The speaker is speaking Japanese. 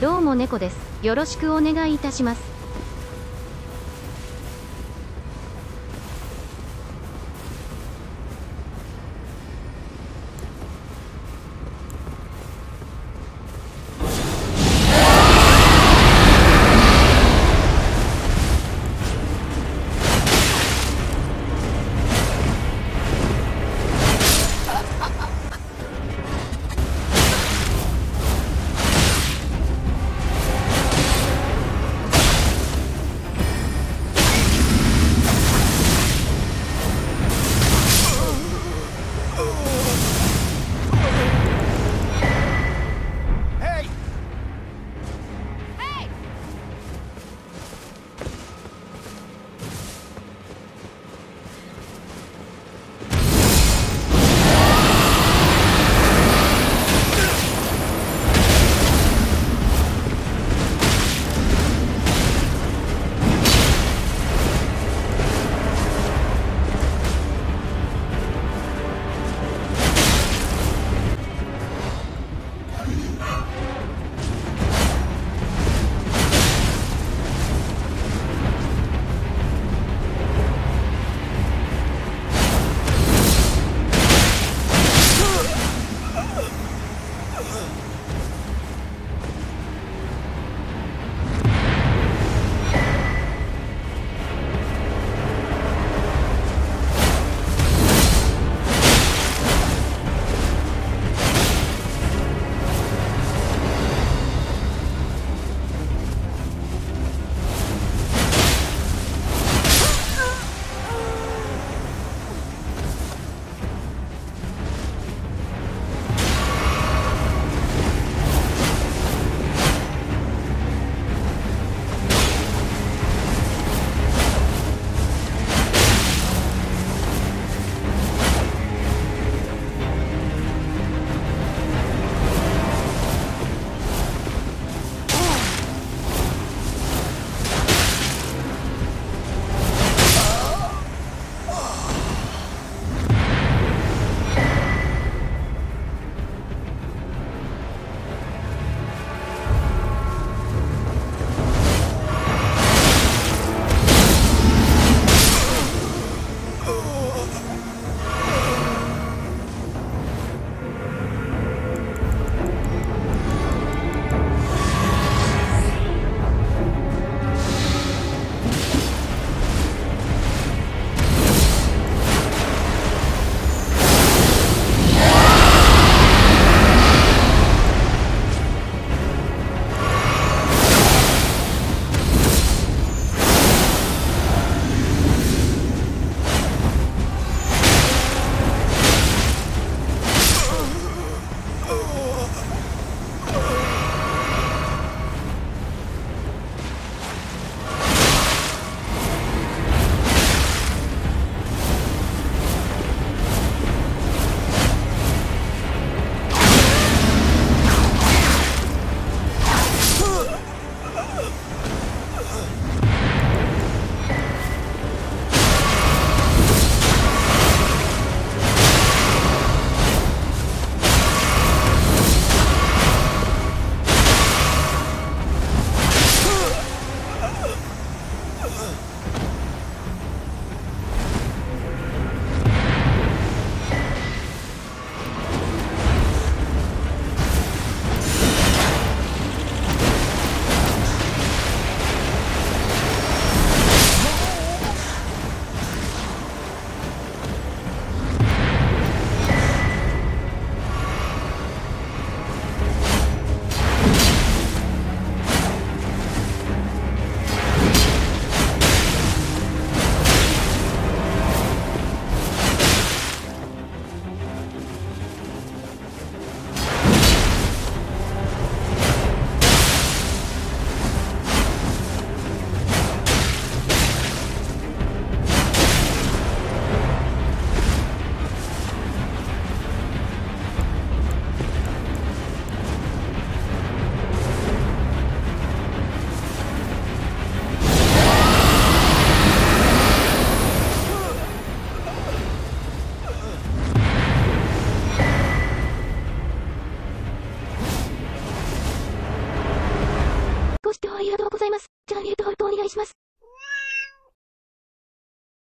どうも猫です。よろしくお願いいたします。